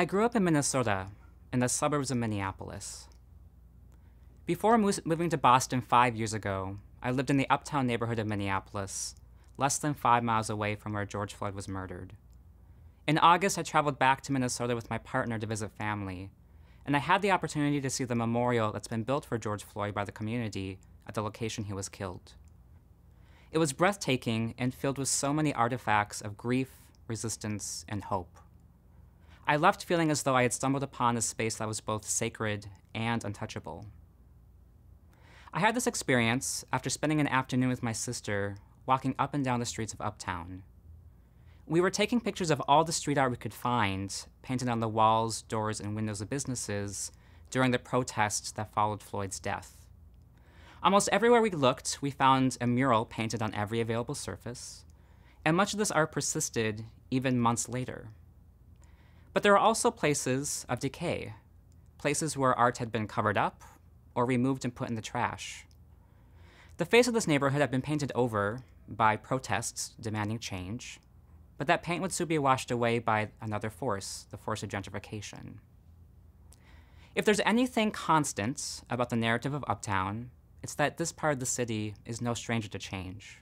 I grew up in Minnesota, in the suburbs of Minneapolis. Before mo- moving to Boston five years ago, I lived in the uptown neighborhood of Minneapolis, less than five miles away from where George Floyd was murdered. In August, I traveled back to Minnesota with my partner to visit family, and I had the opportunity to see the memorial that's been built for George Floyd by the community at the location he was killed. It was breathtaking and filled with so many artifacts of grief, resistance, and hope. I left feeling as though I had stumbled upon a space that was both sacred and untouchable. I had this experience after spending an afternoon with my sister walking up and down the streets of Uptown. We were taking pictures of all the street art we could find, painted on the walls, doors, and windows of businesses during the protests that followed Floyd's death. Almost everywhere we looked, we found a mural painted on every available surface, and much of this art persisted even months later. But there are also places of decay, places where art had been covered up or removed and put in the trash. The face of this neighborhood had been painted over by protests demanding change, but that paint would soon be washed away by another force, the force of gentrification. If there's anything constant about the narrative of Uptown, it's that this part of the city is no stranger to change.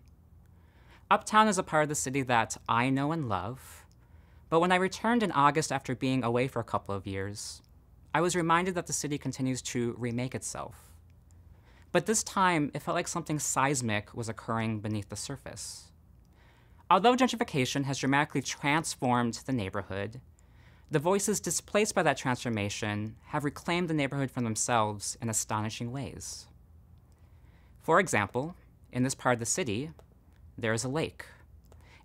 Uptown is a part of the city that I know and love, but when I returned in August after being away for a couple of years, I was reminded that the city continues to remake itself. But this time, it felt like something seismic was occurring beneath the surface. Although gentrification has dramatically transformed the neighborhood, the voices displaced by that transformation have reclaimed the neighborhood for themselves in astonishing ways. For example, in this part of the city, there is a lake.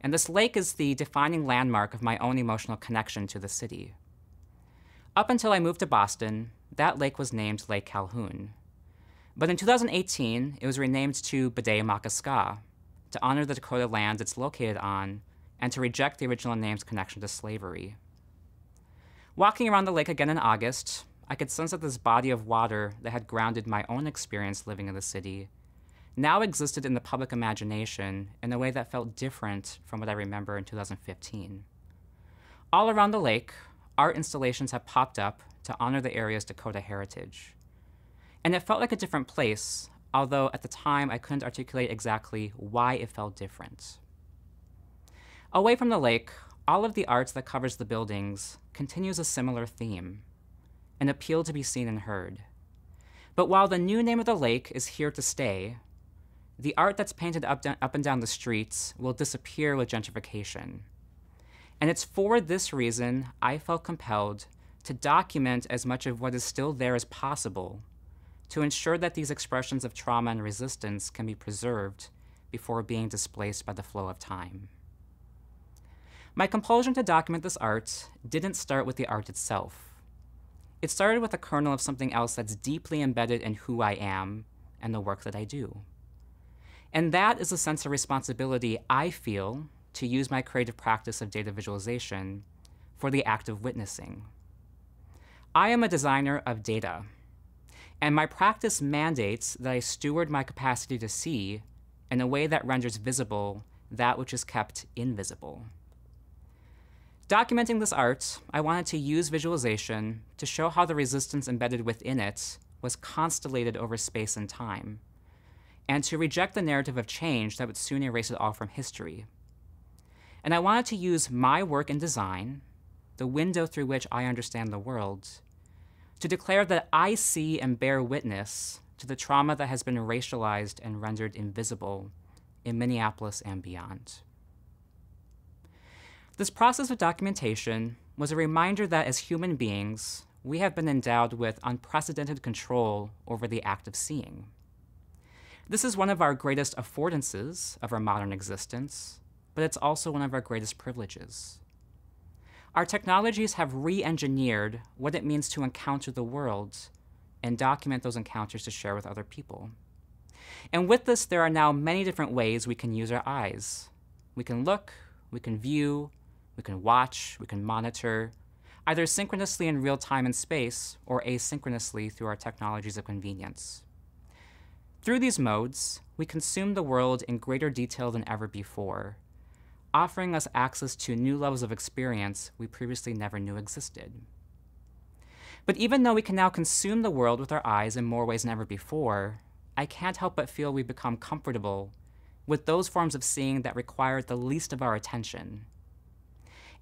And this lake is the defining landmark of my own emotional connection to the city. Up until I moved to Boston, that lake was named Lake Calhoun. But in 2018, it was renamed to Bde Maka Ska to honor the Dakota lands it's located on and to reject the original name's connection to slavery. Walking around the lake again in August, I could sense that this body of water that had grounded my own experience living in the city now existed in the public imagination in a way that felt different from what I remember in 2015. All around the lake, art installations have popped up to honor the area's Dakota heritage. And it felt like a different place, although at the time I couldn't articulate exactly why it felt different. Away from the lake, all of the art that covers the buildings continues a similar theme an appeal to be seen and heard. But while the new name of the lake is here to stay, the art that's painted up, up and down the streets will disappear with gentrification. And it's for this reason I felt compelled to document as much of what is still there as possible to ensure that these expressions of trauma and resistance can be preserved before being displaced by the flow of time. My compulsion to document this art didn't start with the art itself. It started with a kernel of something else that's deeply embedded in who I am and the work that I do. And that is a sense of responsibility I feel to use my creative practice of data visualization for the act of witnessing. I am a designer of data, and my practice mandates that I steward my capacity to see in a way that renders visible that which is kept invisible. Documenting this art, I wanted to use visualization to show how the resistance embedded within it was constellated over space and time, and to reject the narrative of change that would soon erase it all from history. And I wanted to use my work in design, the window through which I understand the world, to declare that I see and bear witness to the trauma that has been racialized and rendered invisible in Minneapolis and beyond. This process of documentation was a reminder that as human beings, we have been endowed with unprecedented control over the act of seeing. This is one of our greatest affordances of our modern existence, but it's also one of our greatest privileges. Our technologies have re engineered what it means to encounter the world and document those encounters to share with other people. And with this, there are now many different ways we can use our eyes. We can look, we can view, we can watch, we can monitor, either synchronously in real time and space or asynchronously through our technologies of convenience. Through these modes, we consume the world in greater detail than ever before, offering us access to new levels of experience we previously never knew existed. But even though we can now consume the world with our eyes in more ways than ever before, I can't help but feel we become comfortable with those forms of seeing that require the least of our attention.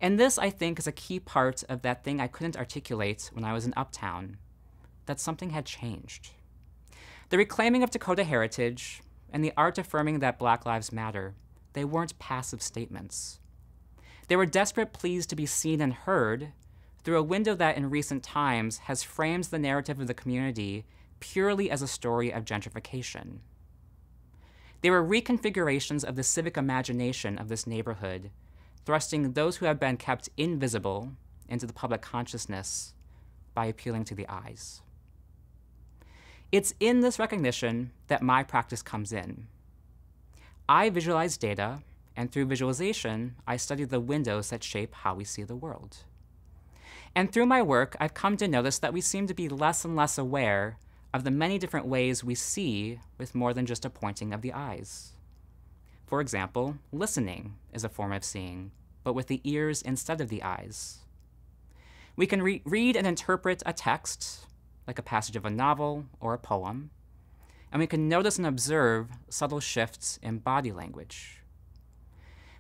And this, I think, is a key part of that thing I couldn't articulate when I was in Uptown that something had changed. The reclaiming of Dakota heritage and the art affirming that Black Lives Matter, they weren't passive statements. They were desperate pleas to be seen and heard through a window that in recent times has framed the narrative of the community purely as a story of gentrification. They were reconfigurations of the civic imagination of this neighborhood, thrusting those who have been kept invisible into the public consciousness by appealing to the eyes. It's in this recognition that my practice comes in. I visualize data, and through visualization, I study the windows that shape how we see the world. And through my work, I've come to notice that we seem to be less and less aware of the many different ways we see with more than just a pointing of the eyes. For example, listening is a form of seeing, but with the ears instead of the eyes. We can re read and interpret a text, like a passage of a novel or a poem, and we can notice and observe subtle shifts in body language.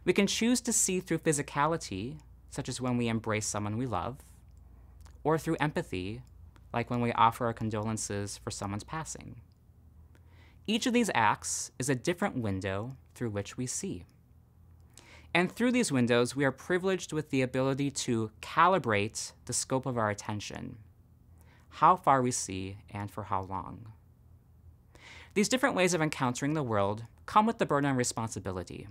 We can choose to see through physicality, such as when we embrace someone we love, or through empathy, like when we offer our condolences for someone's passing. Each of these acts is a different window through which we see. And through these windows, we are privileged with the ability to calibrate the scope of our attention, how far we see, and for how long. These different ways of encountering the world come with the burden and responsibility.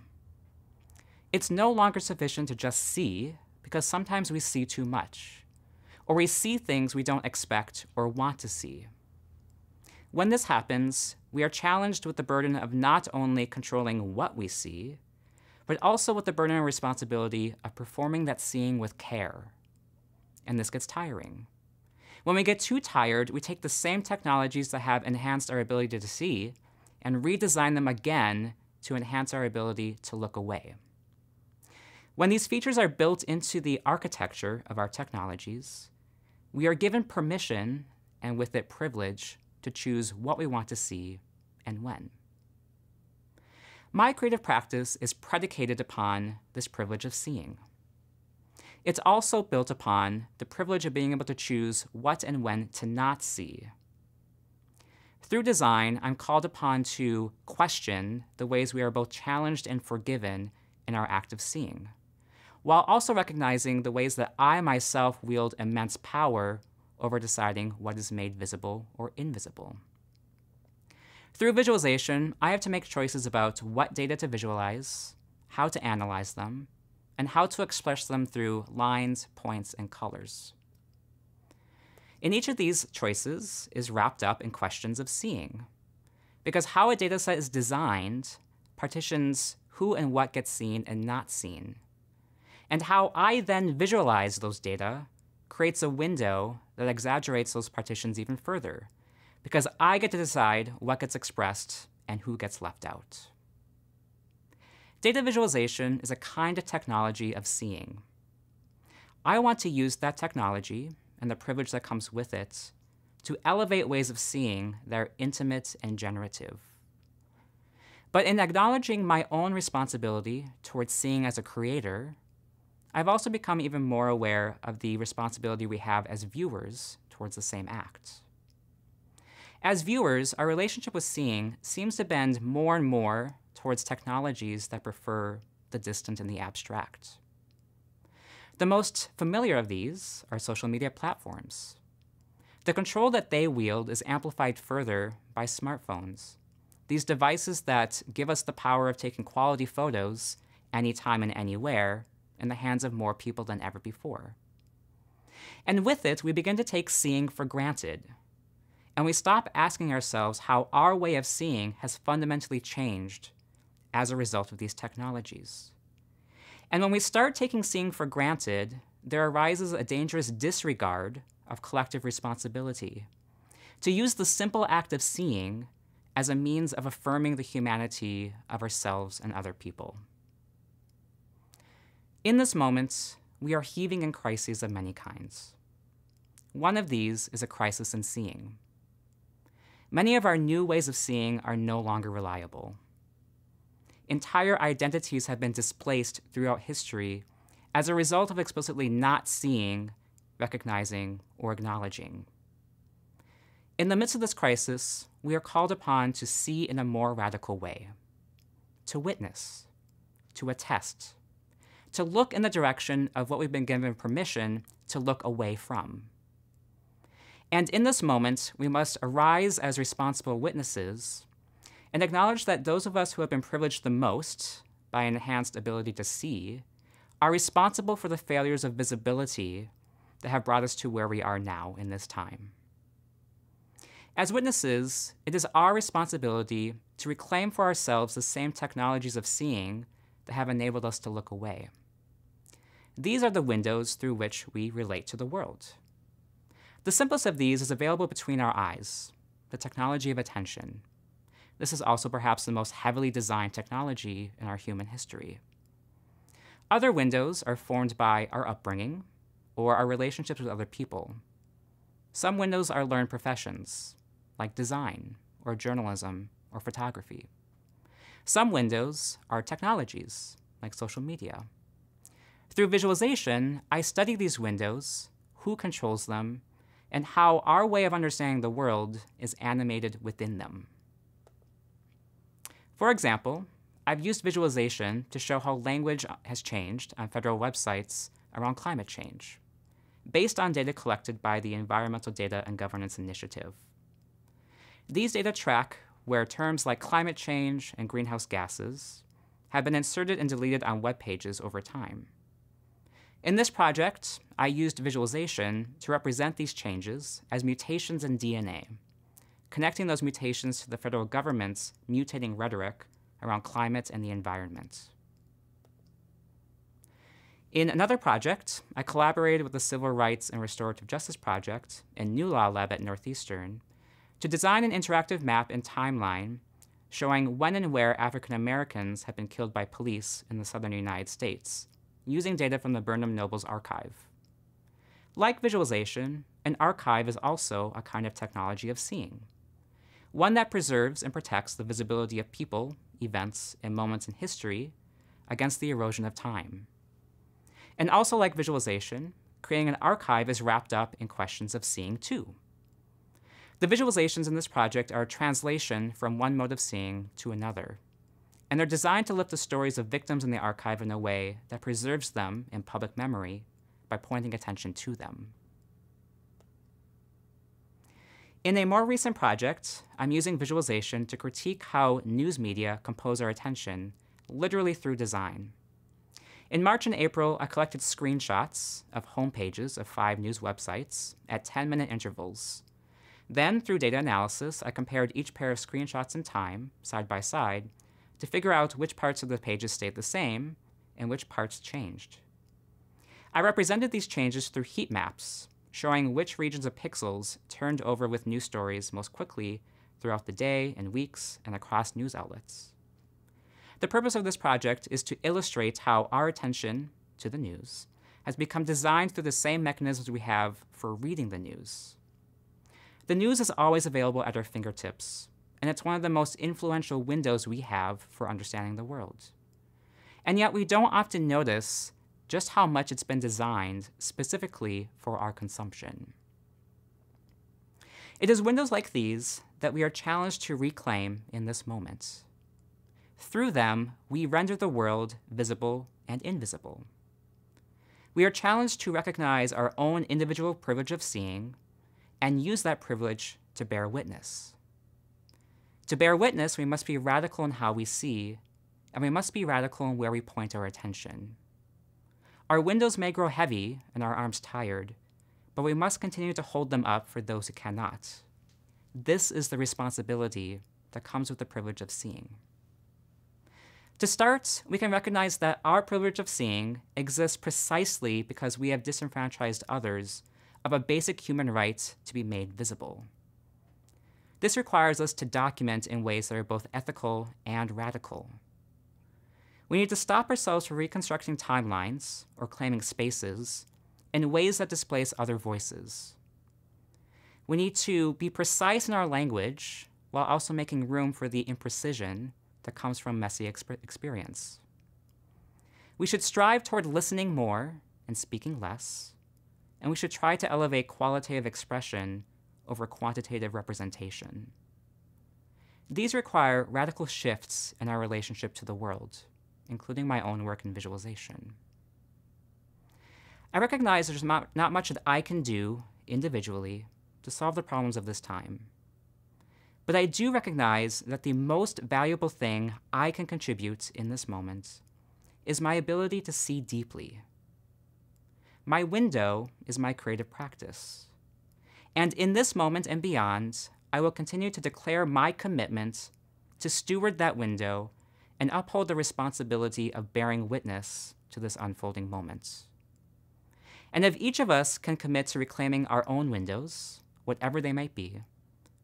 It's no longer sufficient to just see, because sometimes we see too much or we see things we don't expect or want to see. When this happens, we are challenged with the burden of not only controlling what we see, but also with the burden and responsibility of performing that seeing with care. And this gets tiring. When we get too tired, we take the same technologies that have enhanced our ability to see and redesign them again to enhance our ability to look away. When these features are built into the architecture of our technologies, we are given permission, and with it privilege, to choose what we want to see and when. My creative practice is predicated upon this privilege of seeing. It's also built upon the privilege of being able to choose what and when to not see. Through design, I'm called upon to question the ways we are both challenged and forgiven in our act of seeing while also recognizing the ways that I myself wield immense power over deciding what is made visible or invisible. Through visualization, I have to make choices about what data to visualize, how to analyze them, and how to express them through lines, points, and colors. In each of these choices is wrapped up in questions of seeing, because how a dataset is designed partitions who and what gets seen and not seen, and how I then visualize those data creates a window that exaggerates those partitions even further, because I get to decide what gets expressed and who gets left out. Data visualization is a kind of technology of seeing. I want to use that technology and the privilege that comes with it to elevate ways of seeing that are intimate and generative. But in acknowledging my own responsibility towards seeing as a creator, I've also become even more aware of the responsibility we have as viewers towards the same act. As viewers, our relationship with seeing seems to bend more and more towards technologies that prefer the distant and the abstract. The most familiar of these are social media platforms. The control that they wield is amplified further by smartphones, these devices that give us the power of taking quality photos anytime and anywhere in the hands of more people than ever before. And with it, we begin to take seeing for granted. And we stop asking ourselves how our way of seeing has fundamentally changed as a result of these technologies. And when we start taking seeing for granted, there arises a dangerous disregard of collective responsibility. To use the simple act of seeing as a means of affirming the humanity of ourselves and other people. In this moment, we are heaving in crises of many kinds. One of these is a crisis in seeing. Many of our new ways of seeing are no longer reliable. Entire identities have been displaced throughout history as a result of explicitly not seeing, recognizing, or acknowledging. In the midst of this crisis, we are called upon to see in a more radical way, to witness, to attest, to look in the direction of what we've been given permission to look away from. And in this moment, we must arise as responsible witnesses and acknowledge that those of us who have been privileged the most by an enhanced ability to see are responsible for the failures of visibility that have brought us to where we are now in this time. As witnesses, it is our responsibility to reclaim for ourselves the same technologies of seeing that have enabled us to look away. These are the windows through which we relate to the world. The simplest of these is available between our eyes, the technology of attention. This is also perhaps the most heavily designed technology in our human history. Other windows are formed by our upbringing or our relationships with other people. Some windows are learned professions, like design or journalism or photography. Some windows are technologies, like social media. Through visualization, I study these windows, who controls them, and how our way of understanding the world is animated within them. For example, I've used visualization to show how language has changed on federal websites around climate change, based on data collected by the Environmental Data and Governance Initiative. These data track where terms like climate change and greenhouse gases have been inserted and deleted on web pages over time. In this project, I used visualization to represent these changes as mutations in DNA, connecting those mutations to the federal government's mutating rhetoric around climate and the environment. In another project, I collaborated with the Civil Rights and Restorative Justice Project and NuLawLab at Northeastern to design an interactive map and timeline showing when and where African Americans have been killed by police in the southern United States, using data from the Burnham Nobles archive. Like visualization, an archive is also a kind of technology of seeing, one that preserves and protects the visibility of people, events, and moments in history against the erosion of time. And also like visualization, creating an archive is wrapped up in questions of seeing too. The visualizations in this project are a translation from one mode of seeing to another, and they're designed to lift the stories of victims in the archive in a way that preserves them in public memory by pointing attention to them. In a more recent project, I'm using visualization to critique how news media compose our attention, literally through design. In March and April, I collected screenshots of homepages of five news websites at 10 minute intervals then, through data analysis, I compared each pair of screenshots in time, side by side, to figure out which parts of the pages stayed the same and which parts changed. I represented these changes through heat maps, showing which regions of pixels turned over with news stories most quickly throughout the day and weeks and across news outlets. The purpose of this project is to illustrate how our attention to the news has become designed through the same mechanisms we have for reading the news. The news is always available at our fingertips, and it's one of the most influential windows we have for understanding the world. And yet, we don't often notice just how much it's been designed specifically for our consumption. It is windows like these that we are challenged to reclaim in this moment. Through them, we render the world visible and invisible. We are challenged to recognize our own individual privilege of seeing and use that privilege to bear witness. To bear witness, we must be radical in how we see, and we must be radical in where we point our attention. Our windows may grow heavy and our arms tired, but we must continue to hold them up for those who cannot. This is the responsibility that comes with the privilege of seeing. To start, we can recognize that our privilege of seeing exists precisely because we have disenfranchised others of a basic human right to be made visible. This requires us to document in ways that are both ethical and radical. We need to stop ourselves from reconstructing timelines or claiming spaces in ways that displace other voices. We need to be precise in our language while also making room for the imprecision that comes from messy exp- experience. We should strive toward listening more and speaking less, and we should try to elevate qualitative expression over quantitative representation. These require radical shifts in our relationship to the world, including my own work in visualization. I recognize there's not, not much that I can do individually to solve the problems of this time. But I do recognize that the most valuable thing I can contribute in this moment is my ability to see deeply. My window is my creative practice. And in this moment and beyond, I will continue to declare my commitment to steward that window and uphold the responsibility of bearing witness to this unfolding moment. And if each of us can commit to reclaiming our own windows, whatever they might be,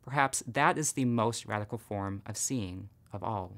perhaps that is the most radical form of seeing of all.